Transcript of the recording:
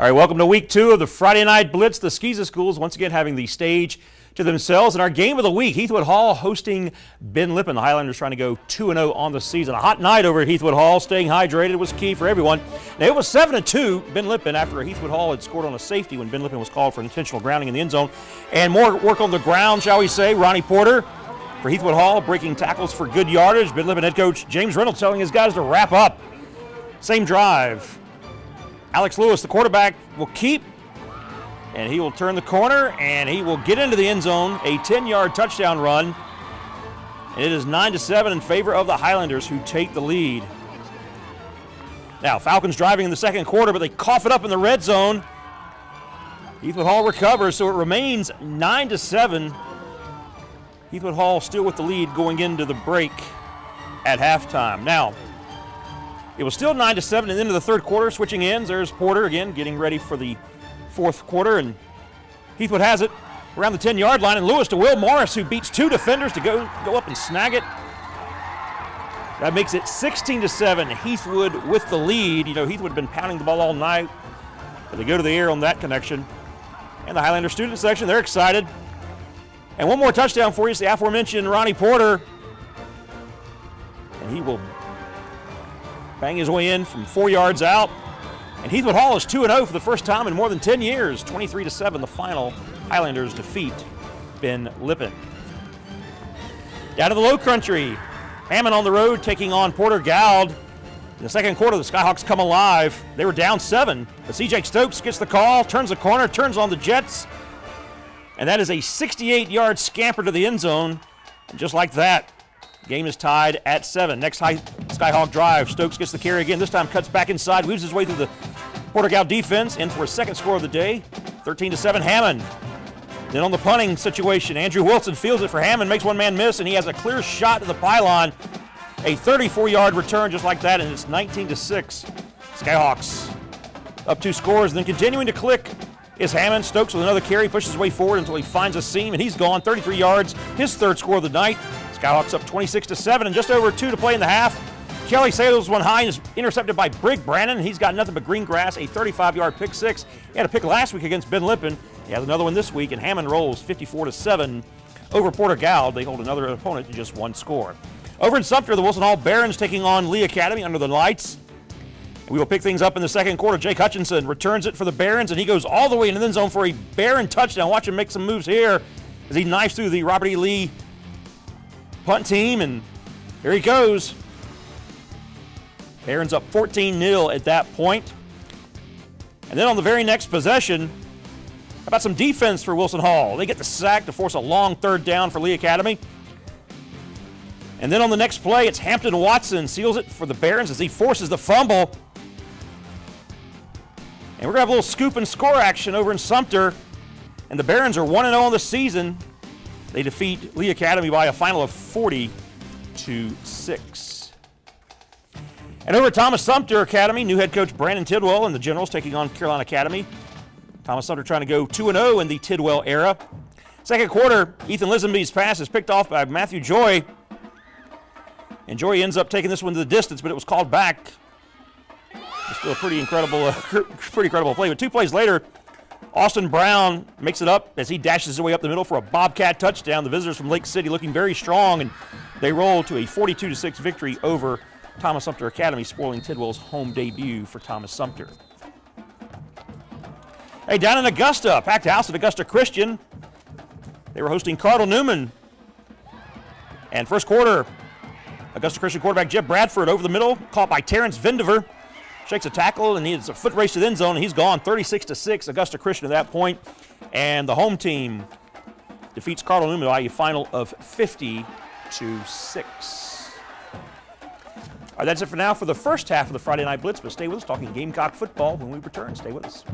All right, welcome to week two of the Friday Night Blitz. The SCISA schools once again having the stage to themselves. In our game of the week, Heathwood Hall hosting Ben Lippen. The Highlanders trying to go 2 0 on the season. A hot night over at Heathwood Hall. Staying hydrated was key for everyone. Now, it was 7 2 Ben Lippen after Heathwood Hall had scored on a safety when Ben Lippen was called for an intentional grounding in the end zone. And more work on the ground, shall we say. Ronnie Porter for Heathwood Hall breaking tackles for good yardage. Ben Lippen head coach James Reynolds telling his guys to wrap up. Same drive. Alex Lewis, the quarterback, will keep, and he will turn the corner, and he will get into the end zone. A 10-yard touchdown run. And it is 9 to 7 in favor of the Highlanders, who take the lead. Now, Falcons driving in the second quarter, but they cough it up in the red zone. Heathwood Hall recovers, so it remains 9 to 7. Heathwood Hall still with the lead going into the break at halftime. Now, it was still 9 to 7 and into the third quarter, switching ends. There's Porter again getting ready for the fourth quarter, and Heathwood has it around the 10 yard line, and Lewis to Will Morris, who beats two defenders to go, go up and snag it. That makes it 16 to 7. Heathwood with the lead. You know, Heathwood had been pounding the ball all night, but they go to the air on that connection. And the Highlander student section, they're excited. And one more touchdown for you. It's the aforementioned Ronnie Porter. And he will bang his way in from four yards out. And Heathwood Hall is 2 0 for the first time in more than 10 years. 23 7, the final. Highlanders defeat Ben Lippen. Down to the low country. Hammond on the road taking on Porter-Gaud. In the second quarter, the Skyhawks come alive. They were down seven, but CJ Stokes gets the call, turns the corner, turns on the Jets, and that is a 68 yard scamper to the end zone. And just like that, game is tied at seven. Next high Skyhawk drive. Stokes gets the carry again. This time cuts back inside, weaves his way through the Porter-Gaud defense, in for a second score of the day. 13 to 7, Hammond. Then on the punting situation, Andrew Wilson fields it for Hammond, makes one man miss, and he has a clear shot to the pylon. A 34 yard return just like that, and it's 19 to 6. Skyhawks up two scores, then continuing to click is Hammond. Stokes with another carry, pushes his way forward until he finds a seam, and he's gone 33 yards. His third score of the night. Skyhawks up 26 to 7, and just over two to play in the half. Kelly sails one high and is intercepted by Brig Brannon. He's got nothing but green grass, a 35 yard pick six. He had a pick last week against Ben Lippen. He has another one this week, and Hammond rolls 54 to 7 over Porter-Gaud. They hold another opponent to just one score. Over in Sumter, the Wilson Hall Barons taking on Lee Academy under the lights. We will pick things up in the second quarter. Jake Hutchinson returns it for the Barons, and he goes all the way into the end zone for a Baron touchdown. Watch him make some moves here as he knifes through the Robert E. Lee punt team, and here he goes. Barons up 14 0 at that point. And then on the very next possession, how about some defense for Wilson Hall? They get the sack to force a long third down for Lee Academy. And then on the next play, it's Hampton Watson seals it for the Barons as he forces the fumble. And we're going to have a little scoop and score action over in Sumter. And the Barons are 1 0 on the season. They defeat Lee Academy by a final of 40 to 6. And over at Thomas Sumter Academy, new head coach Brandon Tidwell and the Generals taking on Carolina Academy. Thomas Sumter trying to go 2 0 in the Tidwell era. Second quarter, Ethan Lisenby's pass is picked off by Matthew Joy. And Joy ends up taking this one to the distance, but it was called back it's still a pretty incredible, uh, pretty incredible play. But two plays later, Austin Brown makes it up as he dashes his way up the middle for a Bobcat touchdown. The visitors from Lake City looking very strong, and they roll to a 42 6 victory over Thomas Sumter Academy, spoiling Tidwell's home debut for Thomas Sumter. Hey, down in Augusta, packed house at Augusta Christian. They were hosting Cardinal Newman. And first quarter, Augusta Christian quarterback Jeff Bradford over the middle, caught by Terrence Vendiver shakes a tackle and he's a foot race to the end zone and he's gone 36 to 6 augusta christian at that point and the home team defeats cardinal newman by a final of 50 to 6 all right that's it for now for the first half of the friday night blitz but stay with us talking gamecock football when we return. Stay with us